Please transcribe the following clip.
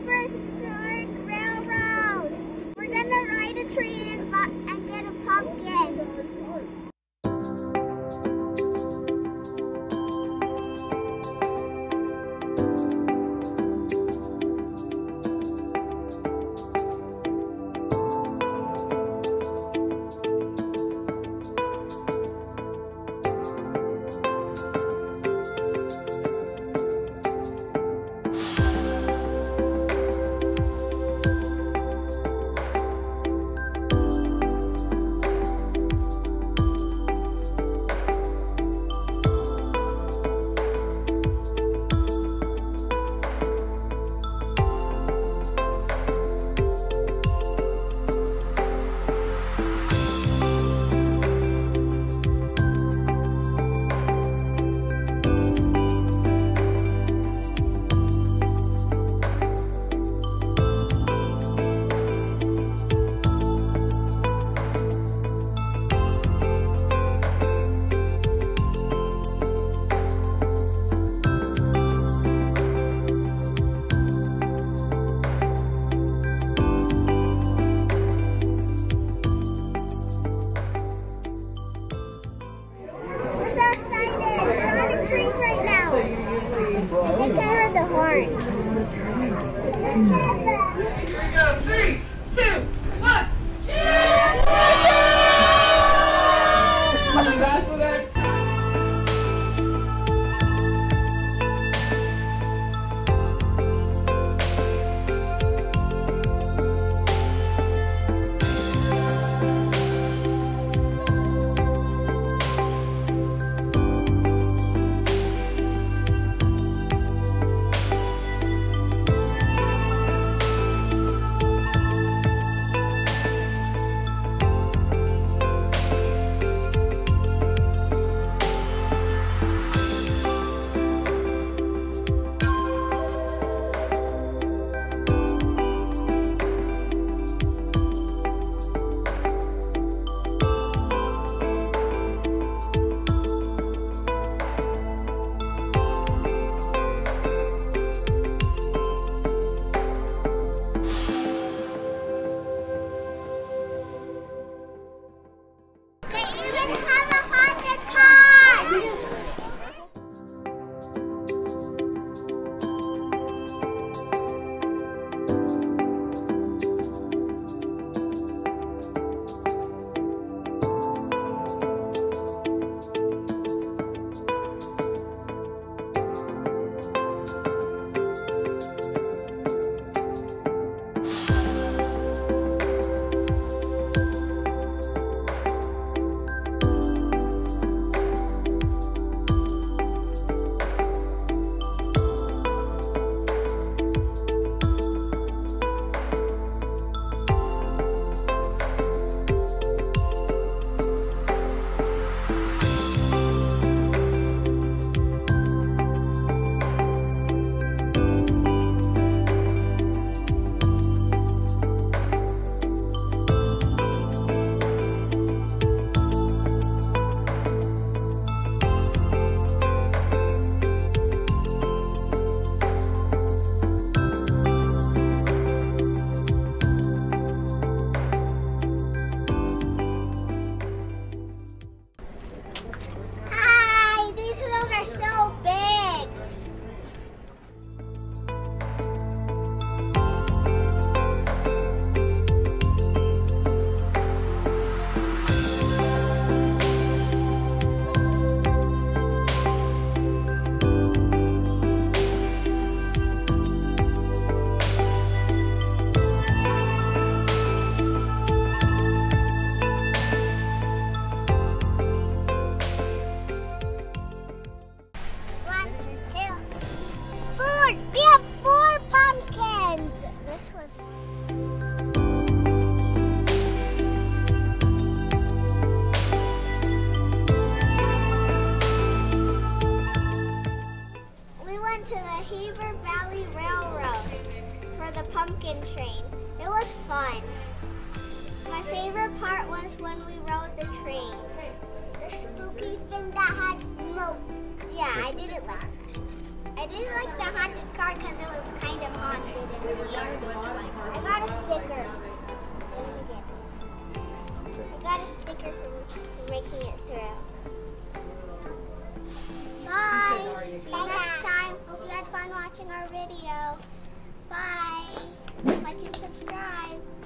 Super Let's four. We have four pumpkins. This. We went to the Heber Valley Railroad for the pumpkin train. It was fun. Our video. Bye. Like and subscribe.